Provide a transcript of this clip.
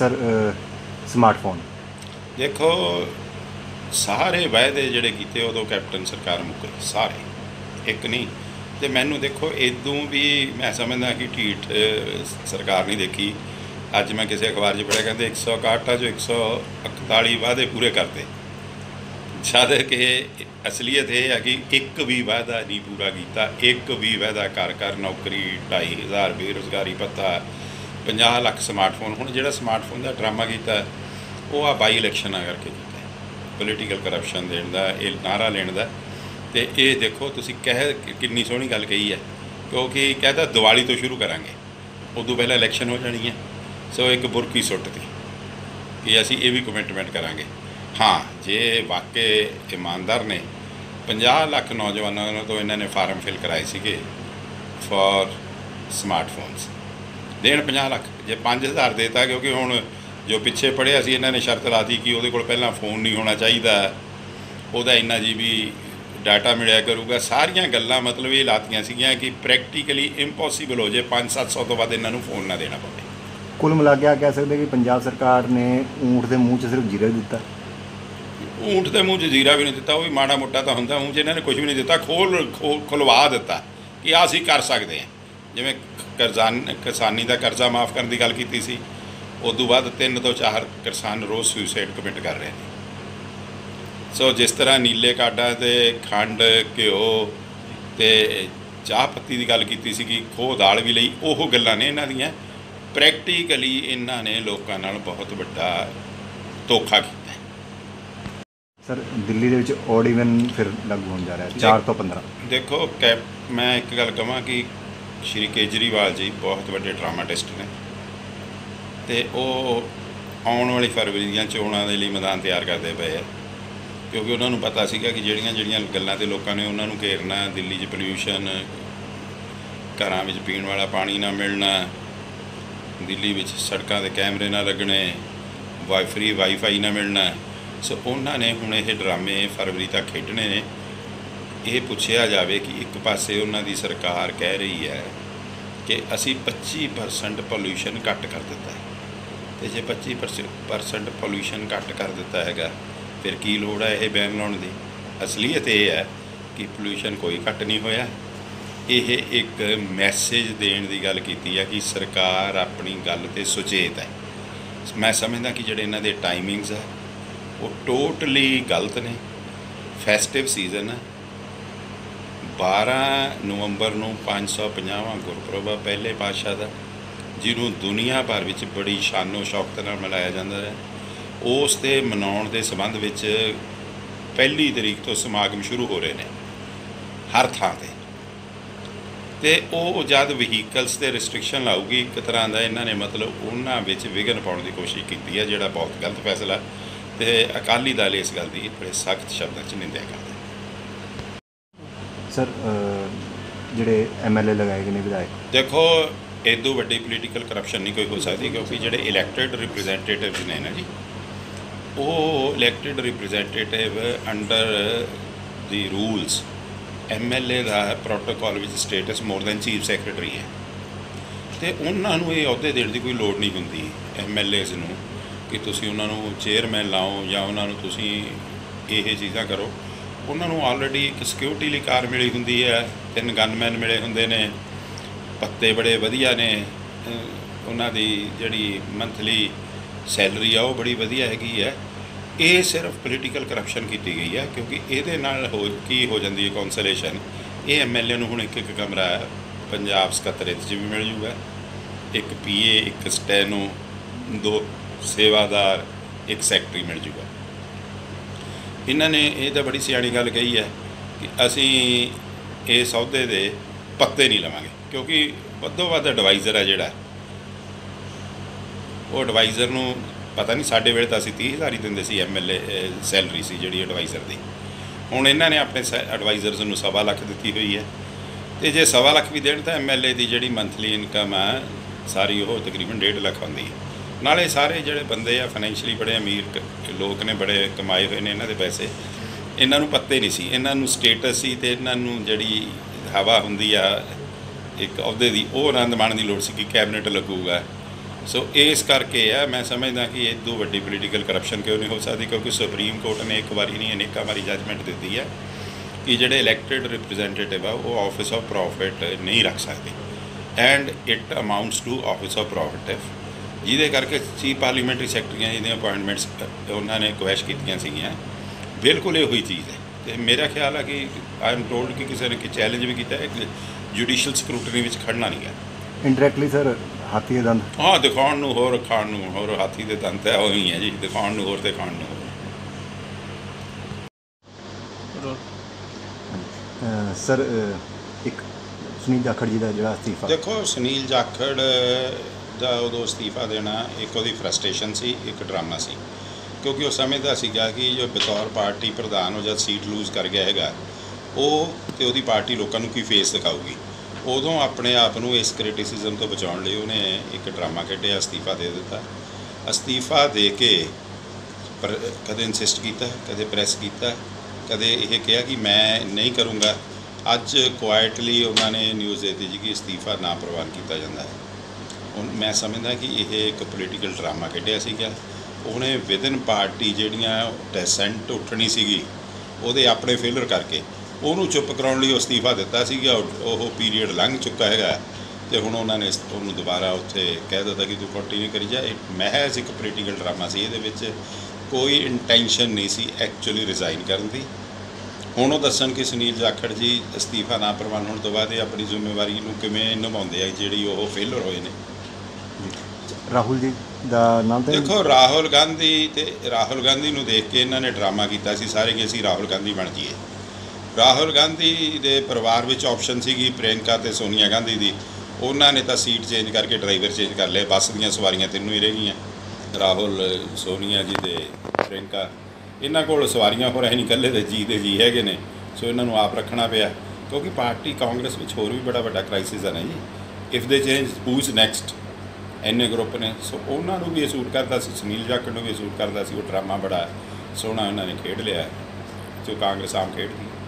Sir smartphone ਦੇਖੋ, ਸਾਰੇ ਵਾਅਦੇ ਜਿਹੜੇ ਕੀਤੇ, ਉਦੋਂ ਕੈਪਟਨ ਸਰਕਾਰ ਮੁੱਕ ਸਾਰੇ। ਇੱਕ ਨਹੀਂ। ਤੇ ਮੈਨੂੰ ਦੇਖੋ ਇਦੋਂ ਵੀ ਮੈਂ ਸਮਝਦਾ ਕਿ ਢੀਠ ਸਰਕਾਰ ਨਹੀਂ ਦੇਖੀ। ਅੱਜ ਮੈਂ ਕਿਸੇ ਅਖਬਾਰ 'ਚ ਪੜ੍ਹਿਆ, ਕਹਿੰਦੇ 161 ਚੋਂ 141 ਵਾਅਦੇ ਪੂਰੇ ਕਰਤੇ ਜਦ ਕਿ ਅਸਲੀਅਤ ਇਹ ਹੈ ਕਿ ਇੱਕ ਵੀ ਵਾਅਦਾ ਨਹੀਂ ਪੂਰਾ ਕੀਤਾ। ਇੱਕ ਵੀ ਵਾਅਦਾ ਕਰ ਕਰ ਨੌਕਰੀ 2500 ਬੇਰੁਜ਼ਗਾਰੀ ਭੱਤਾ 50 ਲੱਖ ਸਮਾਰਟਫੋਨ ਹੁਣ ਜਿਹੜਾ ਸਮਾਰਟਫੋਨ ਦਾ ਡਰਾਮਾ ਕੀਤਾ ਉਹ ਆ ਬਾਈ ਇਲੈਕਸ਼ਨਾਂ ਕਰਕੇ ਕੀਤਾ ਪੋਲੀਟੀਕਲ ਕਰਪਸ਼ਨ ਦੇਣ ਦਾ, ਇਹ ਨਾਰਾ ਲੈਣ ਦਾ। ਤੇ ਇਹ ਦੇਖੋ, ਤੁਸੀਂ ਕਹਿ, ਕਿੰਨੀ ਸੋਹਣੀ ਗੱਲ ਕਹੀ ਹੈ, ਕਿਉਂਕਿ ਕਹਿੰਦਾ ਦੀਵਾਲੀ ਤੋਂ ਸ਼ੁਰੂ ਕਰਾਂਗੇ। ਉਦੋਂ ਪਹਿਲਾਂ ਇਲੈਕਸ਼ਨ ਹੋ ਜਾਣੀ ਹੈ, ਸੋ ਇੱਕ ਬੁਰਕੀ ਸੁੱਟਦੀ ਕਿ ਅਸੀਂ ਇਹ ਵੀ ਕਮਿਟਮੈਂਟ ਕਰਾਂਗੇ। ਹਾਂ, ਜੇ ਵਾਕਈ ਇਮਾਨਦਾਰ ਨੇ 50 ਲੱਖ ਨੌਜਵਾਨਾਂ ਨੂੰ ਤੋਂ ਇਹਨਾਂ ਨੇ ਫਾਰਮ ਫਿਲ ਕਰਾਏ ਸੀਗੇ ਫॉर ਸਮਾਰਟਫੋਨਸ ਦੇਣ 50 ਲੱਖ। ਜੇ 5000 ਦੇਤਾ ਕਿਉਂਕਿ ਹੁਣ ਜੋ ਪਿੱਛੇ ਪੜਿਆ ਸੀ ਇਹਨਾਂ ਨੇ ਸ਼ਰਤ ਲਾਤੀ ਕਿ ਉਹਦੇ ਕੋਲ ਪਹਿਲਾਂ ਫੋਨ ਨਹੀਂ ਹੋਣਾ ਚਾਹੀਦਾ। ਉਹਦਾ ਇੰਨਾ ਜੀਬੀ ਡਾਟਾ ਮਿਲਿਆ ਕਰੂਗਾ। ਸਾਰੀਆਂ ਗੱਲਾਂ ਮਤਲਬ ਇਹ ਲਾਤੀਆਂ ਸੀਗੀਆਂ ਕਿ ਪ੍ਰੈਕਟੀਕਲੀ ਇੰਪੋਸੀਬਲ ਹੋ ਜੇ 5-700 ਤੋਂ ਵੱਧ ਇਹਨਾਂ ਨੂੰ ਫੋਨ ਨਾ ਦੇਣਾ ਪਵੇ। ਕੁੱਲ ਮਿਲਾ ਕੇ ਆ ਕਹਿ ਸਕਦੇ ਕਿ ਪੰਜਾਬ ਸਰਕਾਰ ਨੇ ਊਂਠ ਦੇ ਮੂੰਹ 'ਚ ਸਿਰਫ ਜੀਰਾ ਦਿੱਤਾ। ਊਂਠ ਦੇ ਮੂੰਹ 'ਚ ਜੀਰਾ ਵੀ ਨਹੀਂ ਦਿੱਤਾ ਉਹ ਵੀ ਮਾੜਾ ਮੋਟਾ ਤਾਂ ਹੁੰਦਾ ਊਂਚ ਇਹਨਾਂ ਨੇ ਕੁਝ ਵੀ ਨਹੀਂ ਦਿੱਤਾ ਖੋਲ ਖੁਲਵਾ ਦਿੱਤਾ ਕਿ ਆਹ ਅਸੀਂ ਕਰ ਸਕਦੇ ਹਾਂ। ਜਿਵੇਂ ਕਰਜ਼ਾਨ ਕਿਸਾਨੀ ਦਾ ਕਰਜ਼ਾ ਮਾਫ ਕਰਨ ਦੀ ਗੱਲ ਕੀਤੀ ਸੀ ਉਸ ਤੋਂ ਬਾਅਦ ਤਿੰਨ ਤੋਂ ਚਾਰ ਕਿਸਾਨ ਰੋਜ਼ ਸੁਸਾਈਡ ਕਮਿਟ ਕਰ ਰਹੇ ਨੇ। ਸੋ ਜਿਸ ਤਰ੍ਹਾਂ ਨੀਲੇ ਕਾਰਡਾਂ ਤੇ ਖੰਡ ਘਿਓ ਤੇ ਚਾਹ ਪੱਤੀ ਦੀ ਗੱਲ ਕੀਤੀ ਸੀ ਕਿ ਖੋਹ ਦਾਲ ਵੀ ਲਈ ਉਹ ਗੱਲਾਂ ਨੇ ਇਹਨਾਂ ਦੀਆਂ। ਪ੍ਰੈਕਟੀਕਲੀ ਇਹਨਾਂ ਨੇ ਲੋਕਾਂ ਨਾਲ ਬਹੁਤ ਵੱਡਾ ਧੋਖਾ ਕੀਤਾ। ਸਰ ਦਿੱਲੀ ਦੇ ਵਿੱਚ ਇਵਨ ਫਿਰ ਲਾਗੂ ਹੋਣ ਜਾ ਰਿਹਾ ਹੈ 4 ਤੋਂ 15 ਦੇਖੋ ਕੈਪ ਮੈਂ ਇੱਕ ਗੱਲ ਕਹਾਂ ਕਿ ਸ਼੍ਰੀ ਕੇਜਰੀਵਾਲ ਜੀ ਬਹੁਤ ਵੱਡੇ ਡਰਾਮਾਟਿਸਟ ਨੇ। ਤੇ ਉਹ ਆਉਣ ਵਾਲੀ ਫਰਵਰੀ ਦੀਆਂ ਚੋਣਾਂ ਦੇ ਲਈ ਮੈਦਾਨ ਤਿਆਰ ਕਰਦੇ ਪਏ ਆ। ਕਿਉਂਕਿ ਉਹਨਾਂ ਨੂੰ ਪਤਾ ਸੀਗਾ ਕਿ ਜਿਹੜੀਆਂ ਜਿਹੜੀਆਂ ਗੱਲਾਂ ਤੇ ਲੋਕਾਂ ਨੇ ਉਹਨਾਂ ਨੂੰ ਘੇਰਨਾ, ਦਿੱਲੀ 'ਚ ਪੋਲਿਊਸ਼ਨ ਘਰਾਂ ਵਿੱਚ ਪੀਣ ਵਾਲਾ ਪਾਣੀ ਨਾ ਮਿਲਣਾ, ਦਿੱਲੀ ਵਿੱਚ ਸੜਕਾਂ ਦੇ ਕੈਮਰੇ ਨਾ ਲੱਗਣੇ, ਵਾਈਫਰੀ, ਵਾਈਫਾਈ ਨਾ ਮਿਲਣਾ। ਸੋ ਉਹਨਾਂ ਨੇ ਹੁਣ ਇਹ ਡਰਾਮੇ ਫਰਵਰੀ ਤੱਕ ਖੇਡਣੇ ਨੇ। ਇਹ ਪੁੱਛਿਆ ਜਾਵੇ ਕਿ ਇੱਕ ਪਾਸੇ ਉਹਨਾਂ ਦੀ ਸਰਕਾਰ ਕਹਿ ਰਹੀ ਹੈ ਕਿ ਅਸੀਂ 25% ਪੋਲੂਸ਼ਨ ਘੱਟ ਕਰ ਦਿੱਤਾ ਹੈ। ਤੇ ਜੇ 25% ਪੋਲੂਸ਼ਨ ਘੱਟ ਕਰ ਦਿੱਤਾ ਹੈਗਾ, ਫਿਰ ਕੀ ਲੋੜ ਹੈ ਇਹ ਬੈਨ ਲਾਉਣ ਦੀ? ਅਸਲੀਅਤ ਇਹ ਹੈ ਕਿ ਪੋਲੂਸ਼ਨ ਕੋਈ ਘੱਟ ਨਹੀਂ ਹੋਇਆ। ਇਹ ਇੱਕ ਮੈਸੇਜ ਦੇਣ ਦੀ ਗੱਲ ਕੀਤੀ ਹੈ ਕਿ ਸਰਕਾਰ ਆਪਣੀ ਗੱਲ ਤੇ ਸੁਚੇਤ ਹੈ। ਮੈਂ ਸਮਝਦਾ ਕਿ ਜਿਹੜੇ ਇਹਨਾਂ ਦੇ ਟਾਈਮਿੰਗਸ ਆ ਉਹ ਟੋਟਲੀ ਗਲਤ ਨੇ। ਫੈਸਟਿਵ ਸੀਜ਼ਨ ਹੈ। 12 ਨਵੰਬਰ ਨੂੰ 550ਵਾਂ ਗੁਰਪੁਰਬ ਆ, ਪਹਿਲੇ ਪਾਤਸ਼ਾਹ ਦਾ, ਜਿਹਨੂੰ ਦੁਨੀਆ ਭਰ ਵਿੱਚ ਬੜੀ ਸ਼ਾਨੋ ਸ਼ੌਕਤ ਨਾਲ ਮਨਾਇਆ ਜਾਂਦਾ ਹੈ। ਉਸ ਦੇ ਮਨਾਉਣ ਦੇ ਸੰਬੰਧ ਵਿੱਚ ਪਹਿਲੀ ਤਰੀਕ ਤੋਂ ਸਮਾਗਮ ਸ਼ੁਰੂ ਹੋ ਰਹੇ ਨੇ, ਹਰ ਥਾਂ ਤੇ। ਤੇ ਉਹ ਜਦ ਵਹੀਕਲਸ ਤੇ ਰਿਸਟ੍ਰਿਕਸ਼ਨ ਲਾਊਗੀ, ਇੱਕ ਤਰ੍ਹਾਂ ਦਾ ਇਹਨਾਂ ਨੇ ਮਤਲਬ ਉਹਨਾਂ ਵਿੱਚ ਵਿਘਨ ਪਾਉਣ ਦੀ ਕੋਸ਼ਿਸ਼ ਕੀਤੀ ਹੈ ਜਿਹੜਾ ਬਹੁਤ ਗਲਤ ਫੈਸਲਾ, ਤੇ ਅਕਾਲੀ ਦਲ ਇਸ ਗੱਲ ਦੀ ਬੜੇ ਸਖਤ ਸ਼ਬਦਾਂ 'ਚ ਨਿੰਦਿਆ ਕਰਦਾ ਸਰ ਅ, ਜਿਹੜੇ ਐਮਐਲਏ ਲਗਾਏ ਗਏ ਨੇ ਵਿਧਾਇਕ। ਦੇਖੋ ਇਦੋਂ ਵੱਡੀ ਪੋਲੀਟੀਕਲ ਕਰਪਸ਼ਨ ਨਹੀਂ ਕੋਈ ਹੋ ਸਕਦੀ ਕਿਉਂਕਿ ਜਿਹੜੇ ਇਲੈਕਟਿਡ ਰਿਪਰੈਜ਼ੈਂਟੇਟਿਵਸ ਨੇ ਨਾ ਜੀ ਉਹ elected representative under the rules MLA the protocol ਵਿੱਚ status more than chief secretary ਹੈ। ਤੇ ਉਹਨਾਂ ਨੂੰ ਇਹ ਅਹੁਦੇ ਦੇਣ ਦੀ ਕੋਈ ਲੋੜ ਨਹੀਂ ਹੁੰਦੀ ਐਮਐਲਏਜ਼ ਨੂੰ ਕਿ ਤੁਸੀਂ ਉਹਨਾਂ ਨੂੰ ਚੇਅਰਮੈਨ ਲਾਓ ਜਾਂ ਉਹਨਾਂ ਨੂੰ ਤੁਸੀਂ ਇਹ ਚੀਜ਼ਾਂ ਕਰੋ। ਉਹਨਾਂ ਨੂੰ ਆਲਰੇਡੀ ਇੱਕ ਸਿਕਿਉਰਿਟੀ ਲਈ ਕਾਰ ਮਿਲੀ ਹੁੰਦੀ ਹੈ, ਤਿੰਨ ਗਨਮੈਨ ਮਿਲੇ ਹੁੰਦੇ ਨੇ, ਪੱਤੇ ਬੜੇ ਵਧੀਆ ਨੇ ਉਹਨਾਂ ਦੀ ਜਿਹੜੀ ਮੰਥਲੀ ਸੈਲਰੀ ਆ ਉਹ ਬੜੀ ਵਧੀਆ ਹੈਗੀ ਹੈ। ਇਹ ਸਿਰਫ ਪੋਲੀਟੀਕਲ ਕਰਪਸ਼ਨ ਕੀਤੀ ਗਈ ਹੈ, ਕਿਉਂਕਿ ਇਹਦੇ ਨਾਲ ਹੋ, ਕੀ ਹੋ ਜਾਂਦੀ ਹੈ ਕੌਂਸਲੇਸ਼ਨ ਇਹ ਐਮਐਲਏ ਨੂੰ ਹੁਣ ਇੱਕ ਇੱਕ ਕਮਰਾ ਪੰਜਾਬ ਸਕੱਤਰੇਤ 'ਚ ਵੀ ਮਿਲ ਜੂਗਾ। ਇੱਕ ਪੀਏ ਇੱਕ ਸਟੈਨੋ ਦੋ ਸੇਵਾਦਾਰ, ਇੱਕ ਸੈਕਟਰੀ ਮਿਲ ਜੂਗਾ। ਇਹਨਾਂ ਨੇ ਇਹ ਤਾਂ ਬੜੀ ਸਿਆਣੀ ਗੱਲ ਕਹੀ ਹੈ ਕਿ ਅਸੀਂ ਇਹ ਸੌਦੇ ਦੇ ਪੱਤੇ ਨਹੀਂ ਲਵਾਂਗੇ, ਕਿਉਂਕਿ ਵੱਧੋ ਵੱਧ ਐਡਵਾਈਜ਼ਰ ਹੈ ਜਿਹੜਾ। ਉਹ ਐਡਵਾਈਜ਼ਰ ਨੂੰ ਪਤਾ ਨਹੀਂ, ਸਾਡੇ ਵੇਲੇ ਤਾਂ ਅਸੀਂ 30000 ਹੀ ਦਿੰਦੇ ਸੀ ਐਮਐਲਏ ਸੈਲਰੀ ਸੀ ਜਿਹੜੀ ਐਡਵਾਈਜ਼ਰ ਦੀ। ਹੁਣ ਇਹਨਾਂ ਨੇ ਆਪਣੇ ਐਡਵਾਈਜ਼ਰਸ ਨੂੰ ਸਵਾ ਲੱਖ ਦਿੱਤੀ ਹੋਈ ਹੈ। ਤੇ ਜੇ ਸਵਾ ਲੱਖ ਵੀ ਦੇਣ ਤਾਂ ਐਮਐਲਏ ਦੀ ਜਿਹੜੀ ਮੰਥਲੀ ਇਨਕਮ ਹੈ ਸਾਰੀ ਉਹ ਤਕਰੀਬਨ 1.5 ਲੱਖ ਆਉਂਦੀ ਹੈ। ਨਾਲੇ ਸਾਰੇ ਜਿਹੜੇ ਬੰਦੇ ਆ ਫਾਈਨੈਂਸ਼ੀਅਲੀ ਬੜੇ ਅਮੀਰ ਲੋਕ ਨੇ, ਬੜੇ ਕਮਾਏ ਹੋਏ ਨੇ ਇਹਨਾਂ ਦੇ ਪੈਸੇ। ਇਹਨਾਂ ਨੂੰ ਪੱਤੇ ਨਹੀਂ ਸੀ। ਇਹਨਾਂ ਨੂੰ ਸਟੇਟਸ ਸੀ ਤੇ ਇਹਨਾਂ ਨੂੰ ਜਿਹੜੀ ਹਵਾ ਹੁੰਦੀ ਆ, ਇੱਕ ਅਹੁਦੇ ਦੀ, ਉਹ ਆਨੰਦ ਮਾਣਨ ਦੀ ਲੋੜ ਸੀ ਕਿ ਕੈਬਨਿਟ ਲੱਗੂਗਾ। ਸੋ ਇਸ ਕਰਕੇ ਆ, ਮੈਂ ਸਮਝਦਾ ਕਿ ਇਹ ਦੋ ਵੱਡੀ ਪੋਲੀਟੀਕਲ ਕਰਪਸ਼ਨ ਕਿਉਂ ਨਹੀਂ ਹੋ ਸਕਦੀ? ਕਿਉਂਕਿ ਸੁਪਰੀਮ ਕੋਰਟ ਨੇ ਇੱਕ ਵਾਰੀ ਨਹੀਂ, ਅਨੇਕਾਂ ਵਾਰੀ ਜੱਜਮੈਂਟ ਦਿੱਤੀ ਹੈ ਕਿ ਜਿਹੜੇ ਇਲੈਕਟਿਡ ਰਿਪਰੈਜ਼ੈਂਟੇਟਿਵ ਆ, ਉਹ ਆਫਿਸ ਆਫ ਪ੍ਰੋਫਿਟ ਨਹੀਂ ਰੱਖ ਸਕਦੇ। And it amounts to office of profit ਜਿਹਦੇ ਕਰਕੇ ਚੀਫ ਪਾਰਲੀਮੈਂਟਰੀ ਸੈਕਟਰੀਆਂ ਜਿਹਦੀਆਂ ਅਪਾਇੰਟਮੈਂਟਸ ਉਹਨਾਂ ਨੇ ਕੁਐਸ਼ ਕੀਤੀਆਂ ਸੀਗੀਆਂ। ਬਿਲਕੁਲ ਇਹ ਹੋਈ ਚੀਜ਼ ਹੈ। ਤੇ ਮੇਰਾ ਖਿਆਲ ਹੈ ਕਿ ਆਈ ਐਮ ਟੋਲਡ ਕਿ ਕਿਸੇ ਨੇ ਕਿ ਚੈਲੰਜ ਵੀ ਕੀਤਾ ਹੈ ਕਿ ਜੁਡੀਸ਼ੀਅਲ ਸਕਰੂਟਨੀ ਵਿੱਚ ਖੜਨਾ ਨਹੀਂ ਹੈ। ਇਨਡਾਇਰੈਕਟਲੀ ਸਰ ਹਾਥੀ ਦੇ ਦੰਦ। ਹਾਂ ਦਿਖਾਉਣ ਨੂੰ ਹੋਰ ਖਾਣ ਨੂੰ ਹੋਰ ਹਾਥੀ ਦੇ ਦੰਦ ਹੈ ਉਹੀ ਹੈ ਜੀ। ਦਿਖਾਉਣ ਨੂੰ ਹੋਰ ਤੇ ਖਾਣ ਨੂੰ ਸਰ ਇੱਕ ਸੁਨੀਲ ਜਾਖੜ ਜੀ ਦਾ ਜਿਹੜਾ ਅਸਤੀਫਾ। ਦੇਖੋ ਸੁਨੀਲ ਜਾਖੜ ਦਾ ਉਦੋਂ ਅਸਤੀਫਾ ਦੇਣਾ ਇੱਕ ਉਹਦੀ ਫਰਸਟ੍ਰੇਸ਼ਨ ਸੀ, ਇੱਕ ਡਰਾਮਾ ਸੀ। ਕਿਉਂਕਿ ਉਹ ਸਮਝਦਾ ਸੀਗਾ ਕਿ ਜੋ ਬਤੌਰ ਪਾਰਟੀ ਪ੍ਰਧਾਨ ਉਹ ਜਦ ਸੀਟ ਲੂਜ਼ ਕਰ ਗਿਆ ਹੈਗਾ, ਉਹ ਤੇ ਉਹਦੀ ਪਾਰਟੀ ਲੋਕਾਂ ਨੂੰ ਕੀ ਫੇਸ ਦਿਖਾਊਗੀ? ਉਦੋਂ ਆਪਣੇ ਆਪ ਨੂੰ ਇਸ ਕ੍ਰਿਟਿਸਿਜ਼ਮ ਤੋਂ ਬਚਾਉਣ ਲਈ ਉਹਨੇ ਇੱਕ ਡਰਾਮਾ ਖੇਡਿਆ ਅਸਤੀਫਾ ਦੇ ਦਿੱਤਾ। ਅਸਤੀਫਾ ਦੇ ਕੇ ਪਰ ਕਦੇ ਇਨਸਿਸਟ ਕੀਤਾ, ਕਦੇ ਪ੍ਰੈਸ ਕੀਤਾ, ਕਦੇ ਇਹ ਕਿਹਾ ਕਿ ਮੈਂ ਨਹੀਂ ਕਰੂੰਗਾ। ਅੱਜ ਕੁਆਇਟਲੀ ਉਹਨਾਂ ਨੇ ਨਿਊਜ਼ ਦੇ ਦਿੱਤੀ ਜੀ ਕਿ ਅਸਤੀਫਾ ਨਾ ਪ੍ਰਵਾਨ ਕੀਤਾ ਜਾਂਦਾ ਹੈ। ਮੈਂ ਸਮਝਦਾ ਕਿ ਇਹ ਇੱਕ ਪੋਲੀਟੀਕਲ ਡਰਾਮਾ ਖੇਡਿਆ ਸੀਗਾ। ਉਹਨੇ ਵਿਦਨ ਪਾਰਟੀ ਜਿਹੜੀਆਂ ਡੈਸੈਂਟ ਉੱਠਣੀ ਸੀਗੀ, ਉਹਦੇ ਆਪਣੇ ਫੇਲਰ ਕਰਕੇ ਉਹਨੂੰ ਚੁੱਪ ਕਰਾਉਣ ਲਈ ਅਸਤੀਫਾ ਦਿੱਤਾ ਸੀਗਾ। ਉਹ- ਉਹ ਪੀਰੀਅਡ ਲੰਘ ਚੁੱਕਾ ਹੈਗਾ ਤੇ ਹੁਣ ਉਹਨਾਂ ਨੇ ਉਹਨੂੰ ਦੁਬਾਰਾ ਉੱਥੇ ਕਹਿ ਦਿੱਤਾ ਕਿ ਤੂੰ ਕੰਟੀਨਿਊ ਕਰੀ ਜਾ। ਇਹ ਮਹਿਜ਼ ਇੱਕ ਪੋਲੀਟੀਕਲ ਡਰਾਮਾ ਸੀ। ਇਹਦੇ ਵਿੱਚ ਕੋਈ ਇੰਟੈਂਸ਼ਨ ਨਹੀਂ ਸੀ ਐਕਚੁਅਲੀ ਰਿਜ਼ਾਈਨ ਕਰਨ ਦੀ। ਹੁਣ ਉਹ ਦੱਸਣ ਕਿ ਸੁਨੀਲ ਜਾਖੜ ਜੀ ਅਸਤੀਫਾ ਨਾ ਪ੍ਰਵਾਨ ਹੋਣ ਤੋਂ ਬਾਅਦ ਇਹ ਆਪਣੀ ਜ਼ਿੰਮੇਵਾਰੀ ਨੂੰ ਕਿਵੇਂ ਨਿਭਾਉਂਦੇ ਆ, ਜਿਹੜੀ ਉਹ ਫੇਲਰ ਹੋਏ ਨੇ। ਰਾਹੁਲ ਜੀ ਦਾ ਨਾਮ ਤਾਂ ਦੇਖੋ, ਰਾਹੁਲ ਗਾਂਧੀ ਤੇ ਰਾਹੁਲ ਗਾਂਧੀ ਨੂੰ ਦੇਖ ਕੇ ਇਹਨਾਂ ਨੇ ਡਰਾਮਾ ਕੀਤਾ ਸੀ, ਸਾਰੇ ਕਿ ਅਸੀਂ ਰਾਹੁਲ ਗਾਂਧੀ ਬਣ ਜਾਈਏ। ਰਾਹੁਲ ਗਾਂਧੀ ਦੇ ਪਰਿਵਾਰ ਵਿੱਚ ਆਪਸ਼ਨ ਸੀਗੀ ਪ੍ਰਿਯੰਕਾ ਤੇ ਸੋਨੀਆ ਗਾਂਧੀ ਦੀ। ਉਹਨਾਂ ਨੇ ਤਾਂ ਸੀਟ ਚੇਂਜ ਕਰਕੇ ਡਰਾਈਵਰ ਚੇਂਜ ਕਰ ਲਏ ਬੱਸ ਦੀਆਂ ਸਵਾਰੀਆਂ ਤਿੰਨੋਂ ਹੀ ਰਹਿ ਗਈਆਂ। ਰਾਹੁਲ, ਸੋਨੀਆ ਜੀ ਤੇ ਪ੍ਰਿਯੰਕਾ, ਇਹਨਾਂ ਕੋਲ ਸਵਾਰੀਆਂ ਹੋ ਰਹੇ ਨਹੀਂ, ਇਕੱਲੇ ਦੇ ਜੀ ਦੇ ਜੀ ਹੈਗੇ ਨੇ, ਸੋ ਇਹਨਾਂ ਨੂੰ ਆਪ ਰੱਖਣਾ ਪਿਆ। ਕਿਉਂਕਿ ਪਾਰਟੀ ਕਾਂਗਰਸ ਵਿੱਚ ਹੋਰ ਵੀ ਬੜਾ ਵੱਡਾ ਕ੍ਰਾਈਸਿਸ ਹੈ ਨਾ ਜੀ। If they change whose next ਐਨੇ ਗਰੁੱਪ ਨੇ। ਸੋ ਉਹਨਾਂ ਨੂੰ ਵੀ ਇਹ ਸੂਟ ਕਰਦਾ ਸੀ, ਸੁਨੀਲ ਜਾਖੜ ਨੂੰ ਵੀ ਇਹ ਸੂਟ ਕਰਦਾ ਸੀ, ਉਹ ਡਰਾਮਾ ਬੜਾ ਸੋਹਣਾ ਉਹਨਾਂ ਨੇ ਖੇਡ ਲਿਆ। ਜੋ ਕਾਂਗਰਸ ਆਮ ਖੇਡਦੀ।